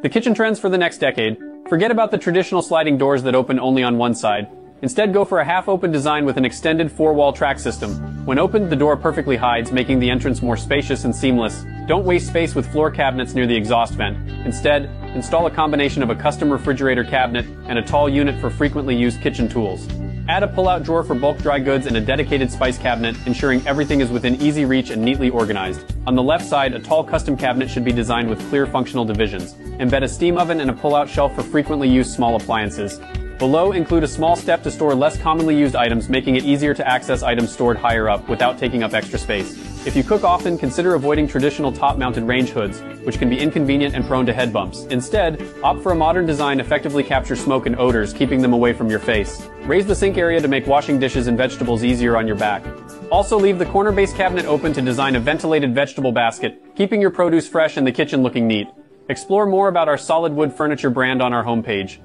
The kitchen trends for the next decade. Forget about the traditional sliding doors that open only on one side. Instead, go for a half-open design with an extended four-wall track system. When opened, the door perfectly hides, making the entrance more spacious and seamless. Don't waste space with floor cabinets near the exhaust vent. Instead, install a combination of a custom refrigerator cabinet and a tall unit for frequently used kitchen tools. Add a pull-out drawer for bulk dry goods and a dedicated spice cabinet, ensuring everything is within easy reach and neatly organized. On the left side, a tall custom cabinet should be designed with clear functional divisions. Embed a steam oven and a pull-out shelf for frequently used small appliances. Below include a small step to store less commonly used items, making it easier to access items stored higher up without taking up extra space. If you cook often, consider avoiding traditional top-mounted range hoods, which can be inconvenient and prone to head bumps. Instead, opt for a modern design effectively captures smoke and odors, keeping them away from your face. Raise the sink area to make washing dishes and vegetables easier on your back. Also leave the corner base cabinet open to design a ventilated vegetable basket, keeping your produce fresh and the kitchen looking neat. Explore more about our solid wood furniture brand on our homepage.